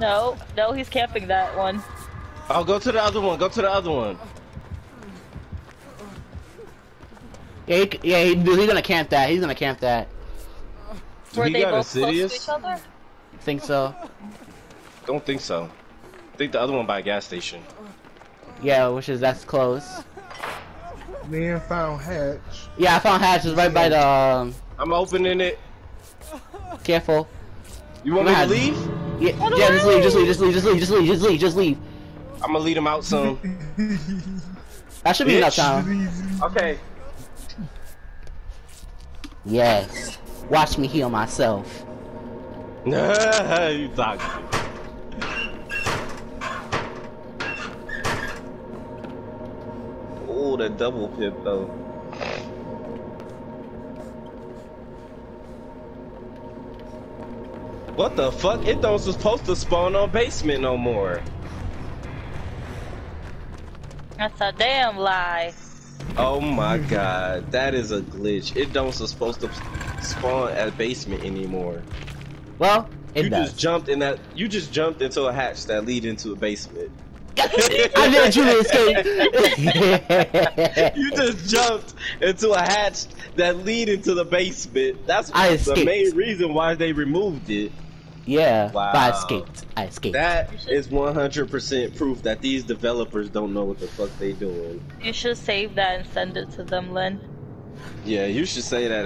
No, no, he's camping that one. Oh, go to the other one. Go to the other one. Yeah, he, yeah, he, he's gonna camp that. He's gonna camp that. Do Were he they got both close to each other? Think so? Don't think so. I think the other one by a gas station. Yeah, which is that's close. Man found hatch. Yeah, I found Hatch is right by the. Um, I'm opening it. careful. You want me to Mad. leave? Yeah, yeah, just leave, just leave, just leave, just leave, just leave, just leave, just leave. I'm gonna lead him out soon. That should be enough time. okay. Yes. Watch me heal myself. No, you toxic. Oh, that double pip though. What the fuck? It don't supposed to spawn on basement no more. That's a damn lie. Oh my god, that is a glitch. It don't supposed to spawn at basement anymore. Well, it you does. just jumped in that. You just jumped into a hatch that lead into a basement. I did truly escape. you just jumped into a hatch that lead into the basement. That's the main reason why they removed it. Yeah, but I escaped. I escaped. That is 100% proof that these developers don't know what the fuck they doing. You should save that and send it to them, Len. Yeah, you should say that